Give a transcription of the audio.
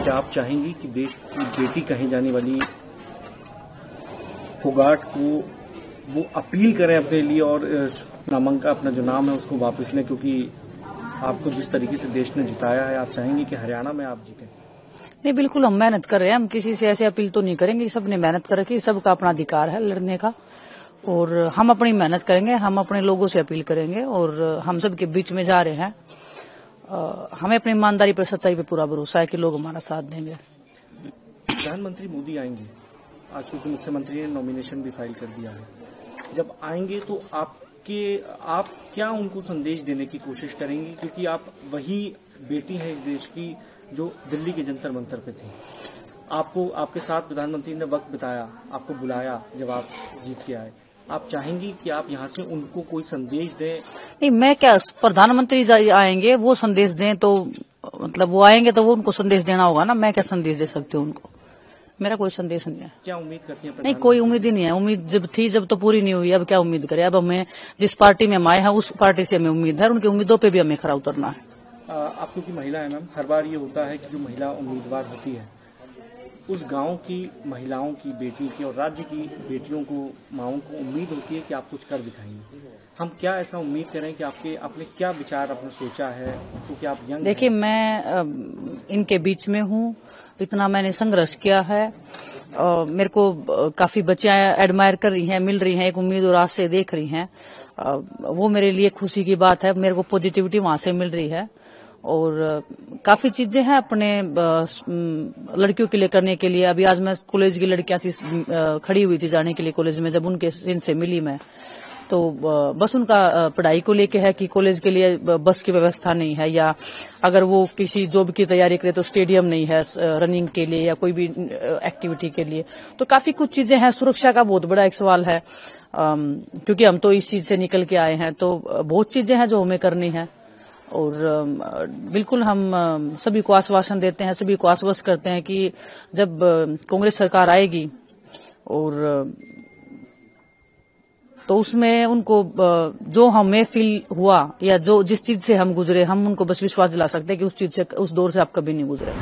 क्या आप चाहेंगी कि देश की बेटी कहे जाने वाली फोगाट को वो अपील करें अपने लिए और नामांकन, अपना जो नाम है उसको वापस लें, क्योंकि आपको जिस तरीके से देश ने जिताया है, आप चाहेंगे कि हरियाणा में आप जीतें? नहीं, बिल्कुल हम मेहनत कर रहे हैं। हम किसी से ऐसे अपील तो नहीं करेंगे। सबने मेहनत कर रखी सबका अपना अधिकार है लड़ने का। और हम अपनी मेहनत करेंगे। हम अपने लोगों से अपील करेंगे। और हम सबके बीच में जा रहे हैं। हमें अपनी ईमानदारी पर सच्चाई पर पूरा भरोसा है कि लोग हमारा साथ देंगे। प्रधानमंत्री मोदी आएँगे। आज क्योंकि मुख्यमंत्री ने नॉमिनेशन भी फ़ाइल कर दिया है। जब आएँगे तो आपके, आप क्या उनको संदेश देने की कोशिश करेंगे? क्योंकि आप वही बेटी हैं इस देश की जो दिल्ली के जंतर मंतर पे थी। आपको, आपके साथ प्रधानमंत्री ने वक्त बिताया, आपको बुलाया जब आप जीत के आए। आप चाहेंगी कि आप यहाँ से उनको कोई संदेश दें? नहीं मैं क्या प्रधानमंत्री आएँगे वो संदेश दें तो मतलब वो आएँगे तो वो उनको संदेश देना होगा ना? मैं क्या संदेश दे सकती हूँ उनको? मेरा कोई संदेश नहीं है। क्या उम्मीद करती है नहीं कोई उम्मीद ही नहीं है। उम्मीद जब थी जब तो पूरी नहीं हुई। अब क्या उम्मीद करें? अब हमें जिस पार्टी में हम आए हैं उस पार्टी से हमें उम्मीद है उनकी उम्मीदों पर भी हमें खरा उतरना है। आप क्योंकि महिला है मैम हर बार ये होता है कि जो महिला उम्मीदवार होती है उस गाँव की महिलाओं की बेटियों की और राज्य की बेटियों को माओ को उम्मीद होती है कि आप कुछ कर दिखाएँगे। हम क्या ऐसा उम्मीद करें कि आपके आपने क्या विचार अपने सोचा है? क्योंकि आप यंग देखिए मैं इनके बीच में हूँ। इतना मैंने संघर्ष किया है। और मेरे को काफ़ी बच्चियाँ एडमायर कर रही हैं मिल रही हैं एक उम्मीद और आस से देख रही हैं। वो मेरे लिए खुशी की बात है। मेरे को पॉजिटिविटी वहाँ से मिल रही है। और काफ़ी चीज़ें हैं अपने लड़कियों के लिए करने के लिए। अभी आज मैं कॉलेज की लड़कियाँ थी खड़ी हुई थी जाने के लिए कॉलेज में, जब उनके इनसे मिली मैं। तो बस उनका पढ़ाई को लेके है कि कॉलेज के लिए बस की व्यवस्था नहीं है, या अगर वो किसी जॉब की तैयारी करे तो स्टेडियम नहीं है रनिंग के लिए या कोई भी एक्टिविटी के लिए। तो काफ़ी कुछ चीज़ें हैं, सुरक्षा का बहुत बड़ा एक सवाल है। क्योंकि हम तो इस चीज़ से निकल के आए हैं तो बहुत चीज़ें हैं जो हमें करनी है। और बिल्कुल हम सभी को आश्वासन देते हैं, सभी को आश्वस्त करते हैं कि जब कांग्रेस सरकार आएगी और तो उसमें उनको जो हमें फील हुआ या जो जिस चीज़ से हम गुजरे, हम उनको बस विश्वास दिला सकते हैं कि उस चीज़ से, उस दौर से आप कभी नहीं गुजरे।